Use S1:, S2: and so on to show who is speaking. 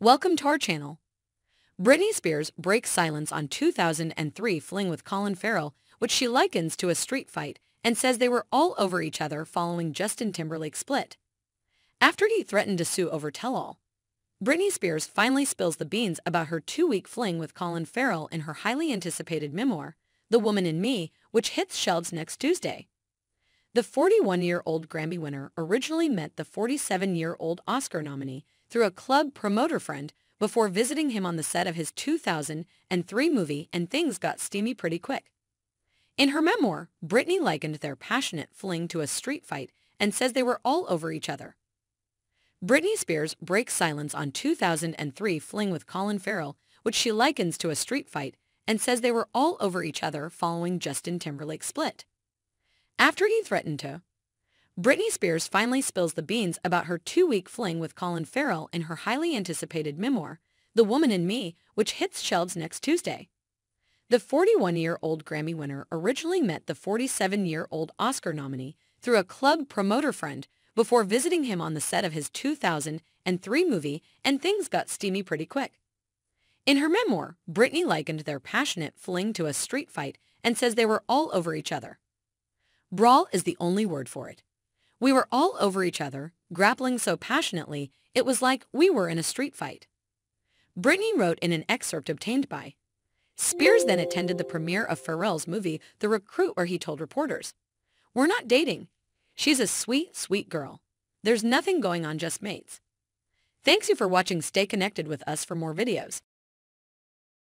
S1: Welcome to our channel. Britney Spears breaks silence on 2003 fling with Colin Farrell, which she likens to a street fight and says they were all over each other following Justin Timberlake's split. After he threatened to sue over tell-all, Britney Spears finally spills the beans about her two-week fling with Colin Farrell in her highly anticipated memoir, The Woman in Me, which hits shelves next Tuesday. The 41-year-old Grammy winner originally met the 47-year-old Oscar nominee through a club promoter friend before visiting him on the set of his 2003 movie and things got steamy pretty quick. In her memoir, Britney likened their passionate fling to a street fight and says they were all over each other. Britney Spears breaks silence on 2003 fling with Colin Farrell, which she likens to a street fight, and says they were all over each other following Justin Timberlake's split. After he threatened to, Britney Spears finally spills the beans about her two-week fling with Colin Farrell in her highly anticipated memoir, The Woman in Me, which hits shelves next Tuesday. The 41-year-old Grammy winner originally met the 47-year-old Oscar nominee through a club promoter friend before visiting him on the set of his 2003 movie and things got steamy pretty quick. In her memoir, Britney likened their passionate fling to a street fight and says they were all over each other. Brawl is the only word for it. We were all over each other, grappling so passionately, it was like we were in a street fight. Britney wrote in an excerpt obtained by. Spears then attended the premiere of Farrell's movie, The Recruit, where he told reporters, We're not dating. She's a sweet, sweet girl. There's nothing going on just mates. Thanks you for watching Stay connected with us for more videos.